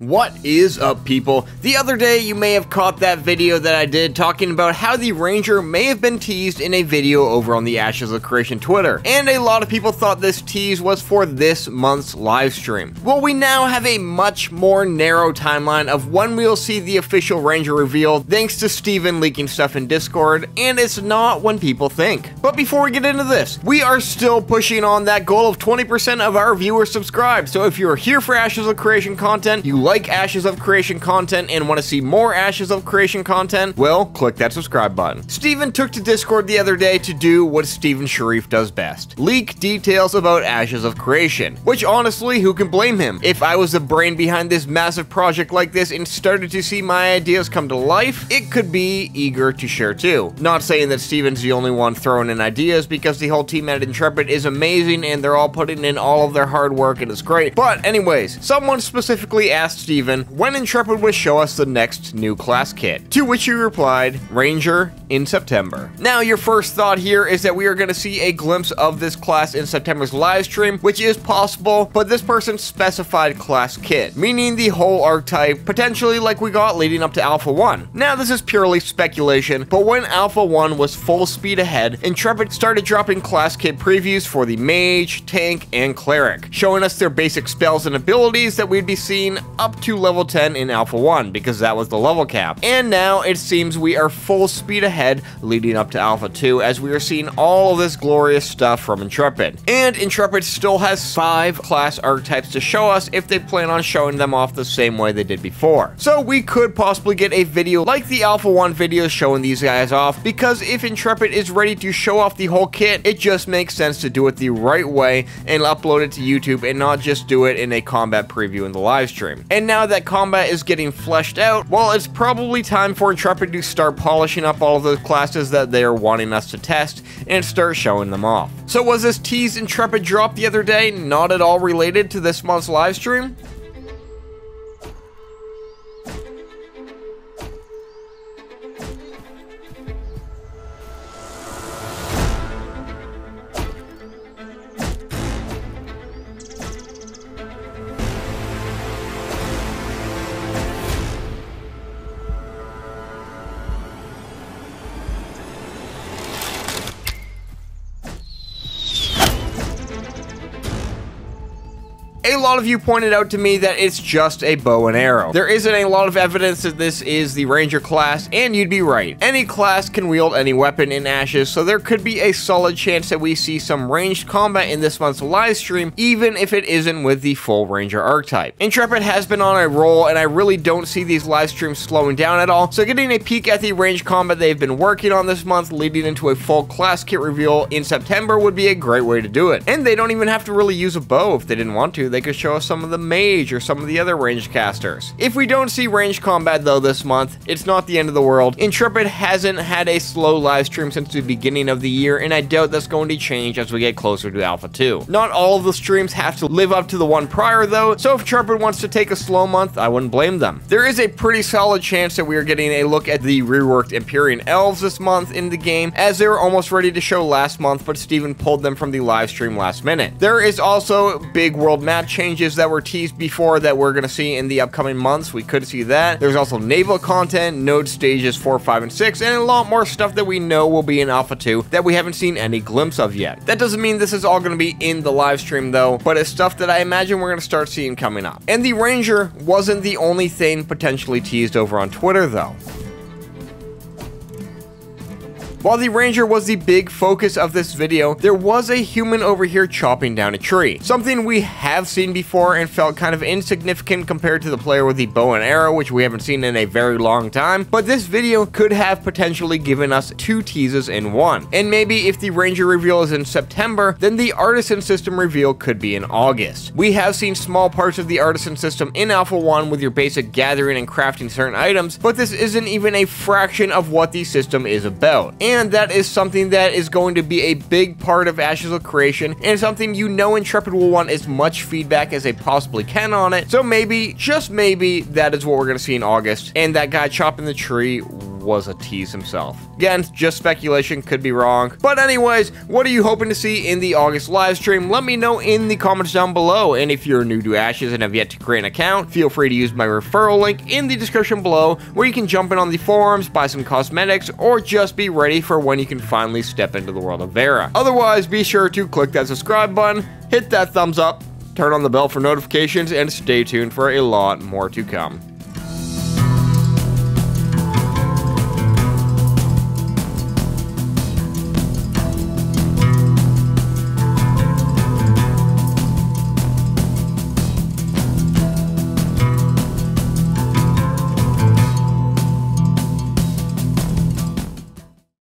What is up people? The other day you may have caught that video that I did talking about how the Ranger may have been teased in a video over on the Ashes of Creation Twitter, and a lot of people thought this tease was for this month's livestream. Well we now have a much more narrow timeline of when we'll see the official Ranger reveal thanks to Steven leaking stuff in Discord, and it's not when people think. But before we get into this, we are still pushing on that goal of 20% of our viewers subscribed, so if you're here for Ashes of Creation content, you like Ashes of Creation content and want to see more Ashes of Creation content, well, click that subscribe button. Steven took to Discord the other day to do what Steven Sharif does best. Leak details about Ashes of Creation. Which honestly, who can blame him? If I was the brain behind this massive project like this and started to see my ideas come to life, it could be eager to share too. Not saying that Steven's the only one throwing in ideas because the whole team at Intrepid is amazing and they're all putting in all of their hard work and it's great. But anyways, someone specifically asked asked Steven when Intrepid would show us the next new class kit, to which he replied, Ranger in September. Now, your first thought here is that we are going to see a glimpse of this class in September's livestream, which is possible, but this person specified class kit, meaning the whole archetype, potentially like we got leading up to Alpha 1. Now, this is purely speculation, but when Alpha 1 was full speed ahead, Intrepid started dropping class kit previews for the Mage, Tank, and Cleric, showing us their basic spells and abilities that we'd be seeing up to level 10 in Alpha 1 because that was the level cap. And now it seems we are full speed ahead leading up to Alpha 2 as we are seeing all of this glorious stuff from Intrepid. And Intrepid still has 5 class archetypes to show us if they plan on showing them off the same way they did before. So we could possibly get a video like the Alpha 1 video showing these guys off because if Intrepid is ready to show off the whole kit, it just makes sense to do it the right way and upload it to YouTube and not just do it in a combat preview in the live stream. And now that combat is getting fleshed out, well, it's probably time for Intrepid to start polishing up all of those classes that they are wanting us to test and start showing them off. So was this tease Intrepid drop the other day not at all related to this month's livestream? A lot of you pointed out to me that it's just a bow and arrow. There isn't a lot of evidence that this is the ranger class, and you'd be right. Any class can wield any weapon in Ashes, so there could be a solid chance that we see some ranged combat in this month's live stream, even if it isn't with the full ranger archetype. Intrepid has been on a roll, and I really don't see these live streams slowing down at all, so getting a peek at the ranged combat they've been working on this month, leading into a full class kit reveal in September would be a great way to do it. And they don't even have to really use a bow if they didn't want to, they could show us some of the mage or some of the other ranged casters. If we don't see ranged combat though this month, it's not the end of the world. Intrepid hasn't had a slow live stream since the beginning of the year, and I doubt that's going to change as we get closer to Alpha 2. Not all of the streams have to live up to the one prior though, so if Intrepid wants to take a slow month, I wouldn't blame them. There is a pretty solid chance that we are getting a look at the reworked Empyrean Elves this month in the game, as they were almost ready to show last month, but Steven pulled them from the live stream last minute. There is also big world changes changes that were teased before that we're going to see in the upcoming months. We could see that. There's also naval content, node stages 4, 5, and 6, and a lot more stuff that we know will be in Alpha 2 that we haven't seen any glimpse of yet. That doesn't mean this is all going to be in the live stream though, but it's stuff that I imagine we're going to start seeing coming up. And the Ranger wasn't the only thing potentially teased over on Twitter though. While the ranger was the big focus of this video, there was a human over here chopping down a tree. Something we have seen before and felt kind of insignificant compared to the player with the bow and arrow, which we haven't seen in a very long time, but this video could have potentially given us two teases in one. And maybe if the ranger reveal is in September, then the artisan system reveal could be in August. We have seen small parts of the artisan system in Alpha 1 with your basic gathering and crafting certain items, but this isn't even a fraction of what the system is about. And and that is something that is going to be a big part of Ashes of Creation, and something you know Intrepid will want as much feedback as they possibly can on it. So maybe, just maybe, that is what we're going to see in August, and that guy chopping the tree was a tease himself. Again, just speculation, could be wrong. But anyways, what are you hoping to see in the August live stream? Let me know in the comments down below. And if you're new to Ashes and have yet to create an account, feel free to use my referral link in the description below where you can jump in on the forums, buy some cosmetics, or just be ready for when you can finally step into the world of Verra. Otherwise, be sure to click that subscribe button, hit that thumbs up, turn on the bell for notifications, and stay tuned for a lot more to come.